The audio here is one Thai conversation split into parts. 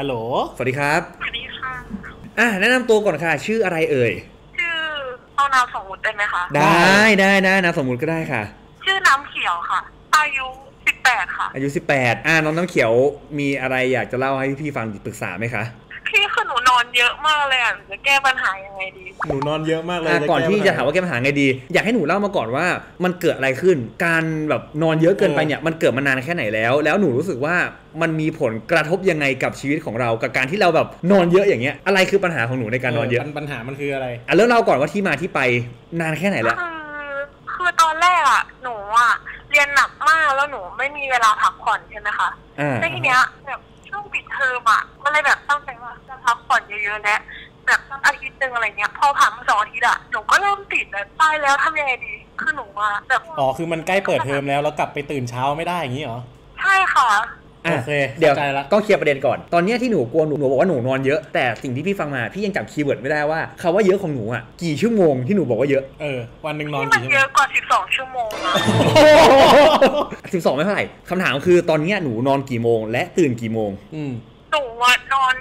ฮัลโหล สวัสดีครับ สวัสดีค่ะ อะแนะนำตัวก่อนค่ะ ชื่ออะไรเอ่ย ชื่อเอานามสมมุติได้ไหมคะ ได้ได้ได้นะสมมุติก็ได้ค่ะ ชื่อน้ำเขียวค่ะ อายุ18ค่ะ อายุ 18อะน้องน้ำเขียวมีอะไรอยากจะเล่าให้พี่ฟังปรึกษาไหมคะพี่คื อหนูนอนเยอะมากเลยอะหนูจะแก้ปัญหายังไงดี หนูนอนเยอะมากเลยอะก่อนแก้ที่ปัญหจะถามว่าแก้ปัญหาไงดี อยากให้หนูเล่ามาก่อนว่ามันเกิดอะไรขึ้น การแบบนอนเยอะเกินไปเนี่ยมันเกิดมานานแค่ไหนแล้ว แล้วหนูรู้สึกว่ามันมีผลกระทบยังไงกับชีวิตของเรา กับการที่เราแบบนอนเยอะอย่างเงี้ย อะไรคือปัญหาของหนูในการนอนเยอะปัญปัญหามันคืออะไรอะเริ่มเล่าก่อนว่าที่มาที่ไปนานแค่ไหนแล้วคือคือตอนแรกอะหนูอะเรียนหนักมากแล้วหนูไม่มีเวลาพักผ่อนใช่ไหมคะอ่าแล้วทีเนี้ยแบบช่วงปิดเทอมอะก็เลยแบบตั้ง เยอะๆและแบบสักอาทิตย์หนึงอะไรเงี้ยพอผ่านมาสองอาทิตย์อะหนูก็เริ่มติดแล้วตายแล้วทำยังไงดีคือหนูอะแบบอ๋อคือมันใกล้เปิดเทอมแล้วแล้วกลับไปตื่นเช้าไม่ได้อย่างนี้เหรอใช่ค่ะอะโอเคเดี๋ยวเข้าใจละต้อง clear ประเด็นก่อน ตอนเนี้ยที่หนูกลัวหนูหนูบอกว่าหนูนอนเยอะ แต่สิ่งที่พี่ฟังมาพี่ยังจำ keyword ไม่ได้ว่าคำว่าเยอะของหนูอะกี่ชั่วโมงที่หนูบอกว่าเยอะ เออวันหนึ่งนอนนี่มันกี่ชั่วเยโมอะงกว่า 12 ชั่วโมงอะสิบสองไม่เท่าไหร่คำถามคือตอนเนี้ยหนูนอนกี่โมง และตื่นกี่โมง อืมหนูอะนอน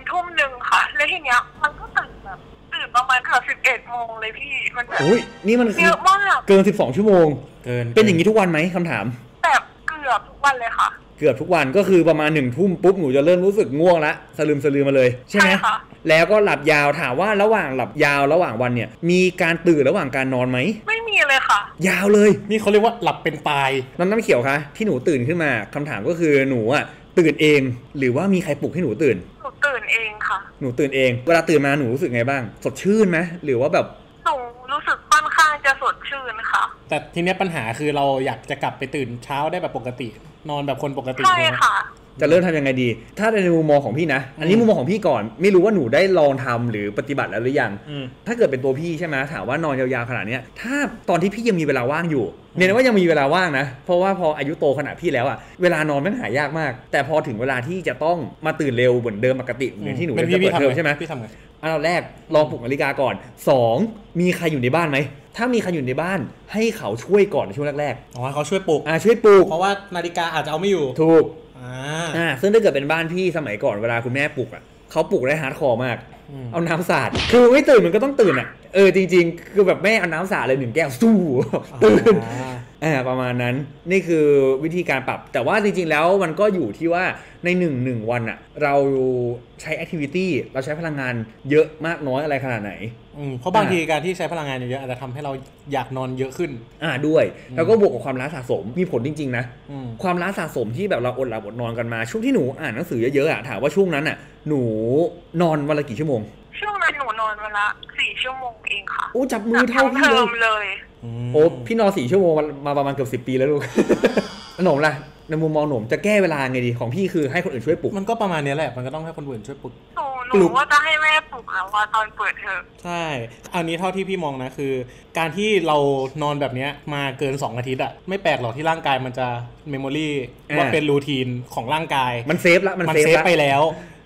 มันแบบอุ้ยนี่มันคืเยออะมากเกิน 12 ชั่วโมง เกินเป็นอย่างนี้ทุกวันไหมคำถาม แบบเกือบทุกวันเลยค่ะ เกือบทุกวันก็คือประมาณหนึ่งทุ่มปุ๊บหนูจะเริ่มรู้สึกง่วงละสลืมสลือมาเลยใช่ไหมใช่ค่ะ แล้วก็หลับยาวถามว่าระหว่างหลับยาวระหว่างวันเนี่ย มีการตื่นระหว่างการนอนไหมไม่มีเลยค่ะ ยาวเลย นี่เขาเรียกว่าหลับเป็นตาย น้ำน้ำเขียวคะที่หนูตื่นขึ้นมาคำถามก็คือหนูอะตื่นเอง หรือว่ามีใครปลุกให้หนูตื่น หนูตื่นเองค่ะ หนูตื่นเอง เวลาตื่นมาหนูรู้สึกไงบ้าง สดชื่นไหมหรือว่าแบบ หนูรู้สึกค่อนข้างจะสดชื่นค่ะ แต่ทีเนี้ยปัญหาคือเราอยากจะกลับไปตื่นเช้าได้แบบปกติ นอนแบบคนปกติใช่ไหมค่ะ จะเริ่มทำยังไงดี ถ้าในมุมมองของพี่นะ อันนี้อืมมุมมองของพี่ก่อน ไม่รู้ว่าหนูได้ลองทำหรือปฏิบัติแล้วหรือยังอืมถ้าเกิดเป็นตัวพี่ใช่ไหมถามว่านอนยาวๆขนาดเนี้ย ถ้าตอนที่พี่ยังมีเวลาว่างอยู่ เนี่ยว่ายังมีเวลาว่างนะ เพราะว่าพออายุโตขนาดพี่แล้วอะเวลานอนแม่งหายากมาก แต่พอถึงเวลาที่จะต้องมาตื่นเร็วเหมือนเดิมปกติเหมือนที่หนูเป็นจะเปิดเทอมใช่ไหมพี่พี่ทำพี่ทำไงอันดับแรกลองปลุกนาฬิกาก่อน 2. มีใครอยู่ในบ้านไหม ถ้ามีใครอยู่ในบ้านให้เขาช่วยก่อนในช่วงแรกอ๋อให้เขาช่วยปลุกๆอ่าช่วยปลุกเพราะว่านาฬิกาอาจจะเอาไม่อยู่ถูกอ่าอ่าซึ่งถ้าเกิดเป็นบ้านพี่สมัยก่อนเวลาคุณแม่ปลุกอะเขาปลุกได้ hardcore มากอืมเอาน้ำสาด คือไม่ตื่นมันก็ต้องตื่นอะ เออจริง ๆ คือแบบแม่เอาน้ำสาดเลยหนึ่งแก้วสู้ตื่น อ่าอ่าประมาณนั้นนี่คือวิธีการปรับ แต่ว่าจริงๆแล้วมันก็อยู่ที่ว่าในหนึ่งหนึ่งวันอะเราใช้แอคทิวิตี้เราใช้พลังงานเยอะมากน้อยอะไรขนาดไหนอืมเพราะบางทีการที่ใช้พลังงานเยอะๆอาจจะทำให้เราอยากนอนเยอะขึ้น อ่าด้วย แล้วก็บวกกับความล้าสะสมมีผลจริงๆนะ อืม ความล้าสะสมที่แบบเราอดหลับอดนอนกันมา ช่วงที่หนูอ่านหนังสือเยอะๆอะถามว่าช่วงนั้นอะหนูนอนวันละกี่ชั่วโมงช่วงนั้นหนูนอนเวลาสี่ชั่วโมงเองค่ะ โอ้จับมือเท่าพี่เทเลอยมเลย โอ้พี่นอนสี่ชั่วโมงมามาประมาณเกือบสิบปีแล้วลูกหนมล่ะในมุมมองหนมจะแก้เวลาไงดีของพี่คือให้คนอื่นช่วยปลุกมันก็ประมาณเนี้ยแหละมันก็ต้องให้คนอื่นช่วยปลุกหนูปลุหนูกว่าจะให้แม่ปลุกแล้วว่าตอนเปิดเทอมใช่ อันนี้เท่าที่พี่มองนะคือ การที่เรานอนแบบเนี้ยมาเกิน 2 อาทิตย์อะไม่แปลกหรอกที่ร่างกายมันจะ memory ว่าเป็น routine ของร่างกาย มันเซฟละมันมัน save save ละไปแล้ว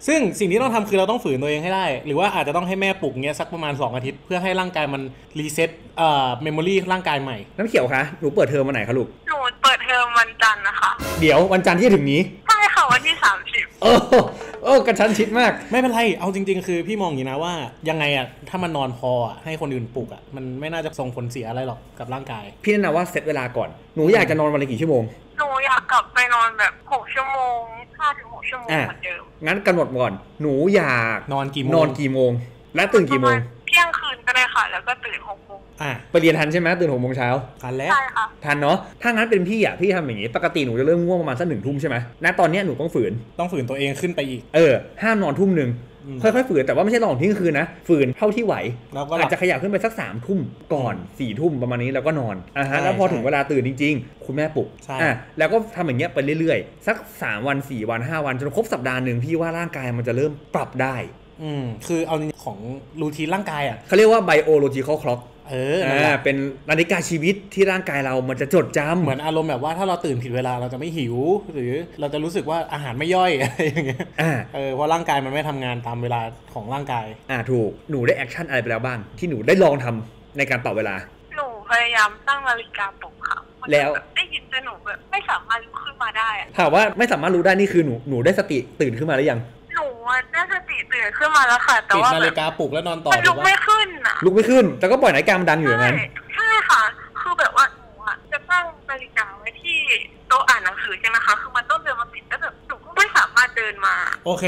ซึ่งสิ่งที่ต้องทำคือเราต้องฝืนตัวเองให้ได้ หรือว่าอาจจะต้องให้แม่ปลุกเงี้ยสักประมาณ 2 อาทิตย์ เพื่อให้ร่างกายมันreset เอ่อ memory ร่างกายใหม่ น้องเขียวคะหนูเปิดเทอมวันไหนคะลูก หนูเปิดเทอมวันจันทร์นะคะ เดี๋ยววันจันทร์ที่จะถึงนี้ ใช่ค่ะวันที่สามสิบโอ้โหโอ้กระชั้นชิดมาก ไม่เป็นไร เอาจริง ๆ คือพี่มองอย่างนี้นะว่ายังไงอะถ้ามันนอนพออะให้คนอื่นปลุกอะมันไม่น่าจะส่งผลเสียอะไรหรอกกับร่างกาย พี่แนะนำว่าเซตเวลาก่อน หนูอยากจะนอนวันละกี่ชั่วโมงหนู อยากกลับไปนอนแบบหกชั่วโมงห้าถึงหกชั่วโมงอะเหมือนเดิม งั้นกำหนดก่อน หนูอยากนอนกี่โมงนอนกี่โมง และตื่นกี่โมงประาณเที่ยงคืนก็ได้ค่ะ แล้วก็ตื่นหกโมงอะไปเรียนทันใช่ไหมตื่นหกโมงเช้ากันแล้วใช่ค่ะทันเนาะถ้างั้นเป็นพี่อะพี่ทำอย่างงี้ปกติหนูจะเริ่มง่วงประมาณสักหนึ่งทุ่มใช่ไหมณตอนเนี้ยหนูต้องฝืนต้องฝืนตัวเองขึ้นไปอีก เออห้ามนอนทุ่มหนึ่งอืม ค่อยๆฝืนแต่ว่าไม่ใช่นอนทิ้งคืนนะ ฝืนเท่าที่ไหวแล้วก็หลัอาบจจะขยับขึ้นไปสักสามทุ่มก่อนสี่ทุ่มประมาณนี้แล้วก็นอนอ่าฮะใช่แล้วพอใช่ถึงเวลาตื่นจริง ๆ คุณแม่ปลุกใช่อะแล้วก็ทำอย่างเงี้ยไปเรื่อยๆ สักสามวันสี่วันห้าวันจนครบสัปดาห์หนึ่งพี่ว่าร่างกายมันจะเริ่มปรับได้อืมคือเอาจริงๆของ routine ร่างกายอะเขาเรียกว่า biological clock เออนั่นแหอ่าละเป็นนาฬิกาชีวิตที่ร่างกายเรามันจะจดจำเหมือนอารมณ์แบบว่าถ้าเราตื่นผิดเวลาเราจะไม่หิว หรือเราจะรู้สึกว่าอาหารไม่ย่อยอะไรอย่างเงี้ยอ่าเออเพราะร่างกายมันไม่ทำงานตามเวลาของร่างกาย อ่าถูกหนูได้ action อะไรไปแล้วบ้างที่หนูได้ลองทำในการปรับเวลา หนูพยายามตั้งนาฬิกาปลุกค่ะมันแล้วแบบได้ยินแต่หนูแบบไม่สามารถลุกขึ้นมาได้อะถามว่าไม่สามารถรู้ได้นี่คือหนูหนูได้สติตื่นขึ้นมาหรือยังหนูว่าได้สติตื่นขึ้นมาแล้วค่ะแต่ติดว่านาแบฬิบกาปลุกแล้วนอนต่อมันถูลุกกปะไม่ขึ้นอะ ลุกไม่ขึ้น แต่ก็ปล่อยนาฬิกามันดังอยู่อย่างนั้น ใช่ใช่ค่ะ คือแบบว่าหนูอะจะตั้งนาฬิกาไว้ที่โต๊ะอ่านหนังสือใช่ไหมคะ คือมันต้องเดินมาปิดแล้วแบบหนูก็ไม่สามารถเดินมา โอเค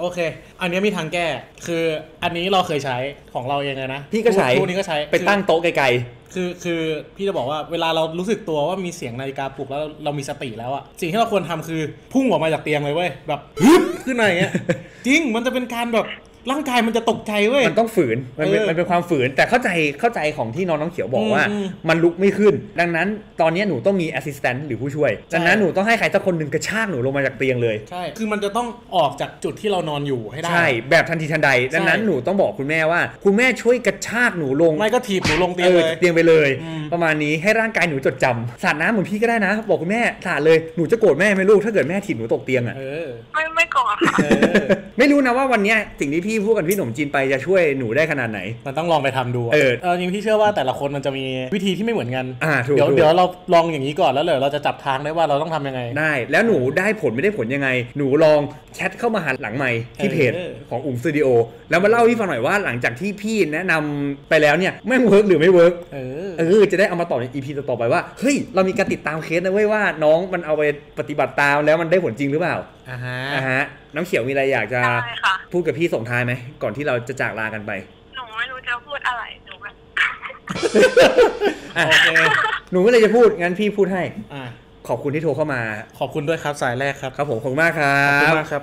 โอเค อันนี้มีทางแก้ คืออันนี้เราเคยใช้ของเราเองเลยนะพี่ก็ใช้ทุนี้ก็ใช้ไปตั้งโต๊ะไกลคือคือพี่จะบอกว่าเวลาเรารู้สึกตัวว่ามีเสียงนาฬิกาปลุกแล้วเรามีสติแล้วอะสิ่งที่เราควรทำคือพุ่งออกมาจากเตียงเลยเว้ยแบบฮึบขึ้นมาอย่างเงี้ยจริงมันจะเป็นการแบบ ร่างกายมันจะตกใจเว้ยๆมันต้องฝืน มันเป็นเออมันเป็นความฝืน แต่เข้าใจเข้าใจของที่น้องน้องเขียวบอกว่าอืมมันลุกไม่ขึ้น ดังนั้นตอนนี้หนูต้องมี assistant หรือผู้ช่วย ดังนั้นหนูต้องให้ใครสักคนหนึ่งกระชากหนูลงมาจากเตียงเลย ใช่ คือมันจะต้องออกจากจุดที่เรานอนอยู่ให้ได้ ใช่ แบบทันทีทันใด ดังนั้นใช่หนูต้องบอกคุณแม่ว่า คุณแม่ช่วยกระชากหนูลง ไม่ก็ถีบหนูลงเตียเองอเลยเตียงไปเลยอืมประมาณนี้ให้ร่างกายหนูจดจำสาดน้ำเหมือนพี่ก็ได้นะ บอกคุณแม่สาดเลย หนูจะโกรธแม่ไหมลูก ถ้าเกิดแม่ถีบหนูตกเตียงอะเออไม่ไม่ก่อนค่ะเออ ไม่รู้นะว่าวันเนี้ยสิ่งที่พี่พูดกับพี่หนุ่มจีนไปจะช่วยหนูได้ขนาดไหน มันต้องลองไปทำดูอะเออเออจริงพี่เชื่อว่าแต่ละคนมันจะมีวิธีที่ไม่เหมือนกันอ่าถูกเดี๋ยวถูกเดี๋ยวเราลองอย่างนี้ก่อนแล้วเดี๋ยวเราจะจับทางได้ว่าเราต้องทำยังไง ได้ แล้วหนูได้ผลไม่ได้ผลยังไง หนูลองแชทเข้ามาหาหลังไมค์ที่เพจเออของอุ้มสตูดิโอแล้วมาเล่าให้ฟังหน่อยว่าหลังจากที่พี่แนะนำไปแล้วเนี่ยแม่ง work หรือไม่ work เออเออจะได้เอามาต่อใน EP ต่อๆไปว่าเฮ้ยเรามีการติดตามเคสนะเว้ยว่าน้องมันเอาไปปฏิบัติตามแล้วมันได้ผลจริงหรือเปล่าอ่าฮะอ่าฮะน้ำเขียวมีอะไรอยากจะได้ค่ะพูดกับพี่ส่งท้ายไหม ก่อนที่เราจะจากลากันไป หนูไม่รู้จะพูดอะไรหนูแบบอะโอเคหนูไม่เลยจะพูด งั้นพี่พูดให้ อ่าขอบคุณที่โทรเข้ามา ขอบคุณด้วยครับสายแรกครับ ครับผมขอบคุณมากครัขอบคุณบมากครับ